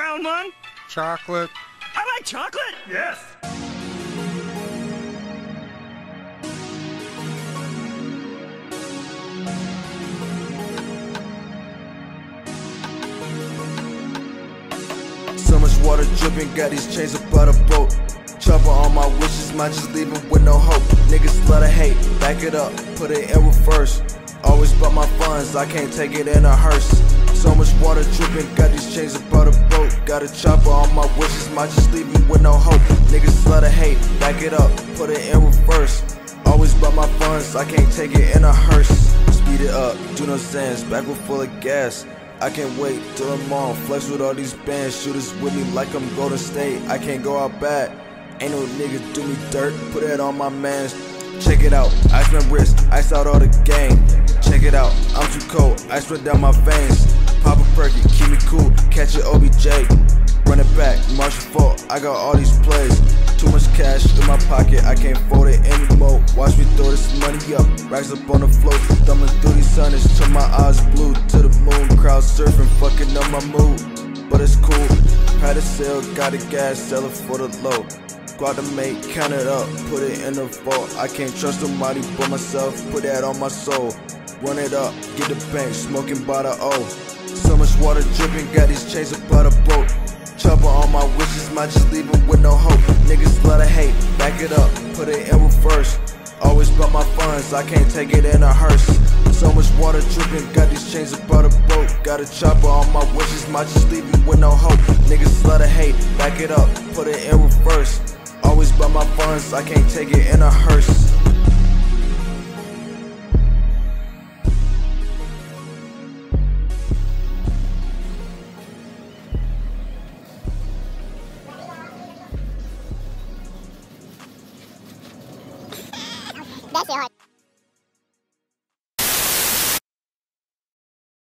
brown one? Chocolate. I like chocolate. Yes. So much water dripping, got these chains about a boat. Chopper on my wishes, might just leave it with no hope. Niggas love to hate, back it up, put it in reverse. Always bought my funds, I can't take it in a hearse. So much water dripping, got these chains about a boat. Got a chopper on my wishes, might just leave me with no hope. Niggas love to hate, back it up, put it in reverse. Always bought my funds, I can't take it in a hearse. Speed it up, do no sense, back with full of gas. I can't wait till I'm on, flex with all these bands. Shooters with me like I'm Golden State, I can't go out bad. Ain't no nigga do me dirt, put that on my mans. Check it out, ice my wrist, ice out all the gang. Check it out, I'm too cold, ice run down my veins. Pop a perky, keep me cool, catch it OBJ. Run it back, Marshall Faulk, I got all these plays. Too much cash in my pocket, I can't fold it anymore. Watch me throw this money up, racks up on the floor. Thumbing through these sunners till my eyes blue to the moon. Crowd surfing, fucking up my mood, but it's cool. Had a sale, got a gas, sell it for the low. Squad to make, count it up, put it in the vault. I can't trust nobody but myself, put that on my soul. Run it up, get the bank, smoking by the O. So much water dripping, got these chains about a boat. Chopper on my wishes, might just leave it with no hope. Niggas love to hate, back it up, put it in reverse. Always bought my funds, I can't take it in a hearse. So much water dripping, got these chains about a boat. Got a chopper on my wishes, might just leave me with no hope. Niggas love to hate, back it up, put it in reverse. Always bought my funds, I can't take it in a hearse.